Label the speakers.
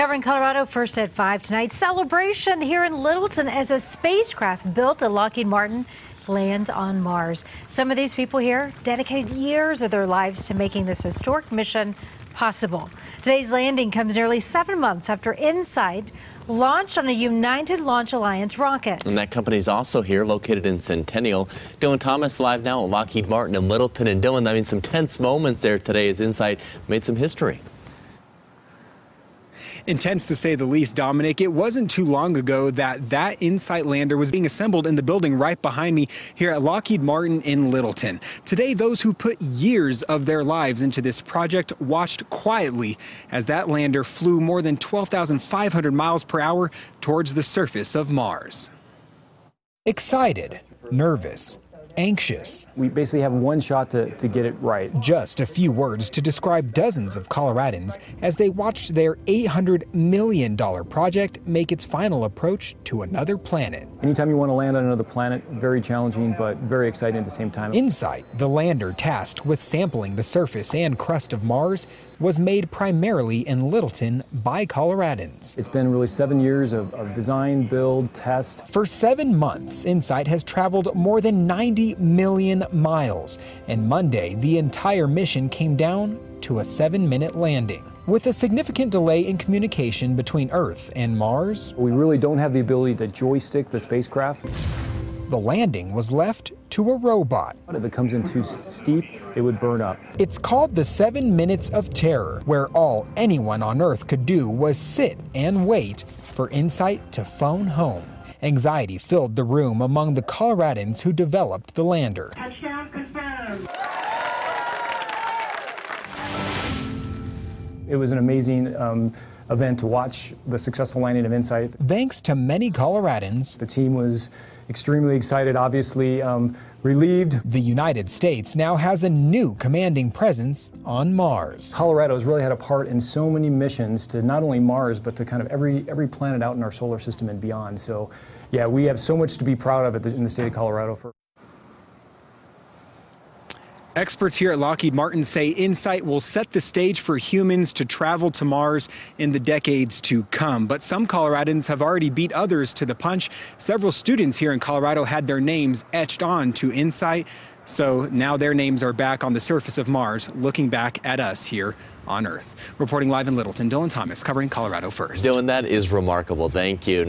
Speaker 1: Covering Colorado first at 5 tonight. Celebration here in Littleton as a spacecraft built at Lockheed Martin lands on Mars. Some of these people here dedicated years of their lives to making this historic mission possible. Today's landing comes nearly seven months after InSight launched on a United Launch Alliance rocket.
Speaker 2: And that company is also here, located in Centennial. Dylan Thomas live now at Lockheed Martin in Littleton. And Dylan, I mean, some tense moments there today as InSight made some history
Speaker 3: intense to say the least, Dominic. It wasn't too long ago that that InSight lander was being assembled in the building right behind me here at Lockheed Martin in Littleton. Today, those who put years of their lives into this project watched quietly as that lander flew more than 12,500 miles per hour towards the surface of Mars.
Speaker 4: Excited, nervous, anxious.
Speaker 5: We basically have one shot to, to get it right.
Speaker 4: Just a few words to describe dozens of Coloradans as they watched their $800 million project make its final approach to another planet.
Speaker 5: Anytime you want to land on another planet, very challenging, but very exciting at the same time.
Speaker 4: InSight, the lander tasked with sampling the surface and crust of Mars, was made primarily in Littleton by Coloradans.
Speaker 5: It's been really seven years of, of design, build, test.
Speaker 4: For seven months, InSight has traveled more than 90 million miles, and Monday, the entire mission came down to a seven minute landing. With a significant delay in communication between Earth and Mars,
Speaker 5: we really don't have the ability to joystick the spacecraft.
Speaker 4: The landing was left to a robot.
Speaker 5: If it comes in too steep, it would burn up.
Speaker 4: It's called the Seven Minutes of Terror, where all anyone on Earth could do was sit and wait for InSight to phone home. Anxiety filled the room among the Coloradans who developed the lander.
Speaker 5: It was an amazing um, event to watch the successful landing of InSight.
Speaker 4: Thanks to many Coloradans,
Speaker 5: the team was extremely excited, obviously um, relieved.
Speaker 4: The United States now has a new commanding presence on Mars.
Speaker 5: Colorado has really had a part in so many missions to not only Mars, but to kind of every, every planet out in our solar system and beyond. So, yeah, we have so much to be proud of in the state of Colorado. For
Speaker 3: Experts here at Lockheed Martin say InSight will set the stage for humans to travel to Mars in the decades to come. But some Coloradans have already beat others to the punch. Several students here in Colorado had their names etched on to InSight. So now their names are back on the surface of Mars, looking back at us here on Earth. Reporting live in Littleton, Dylan Thomas covering Colorado First.
Speaker 2: Dylan, that is remarkable. Thank you.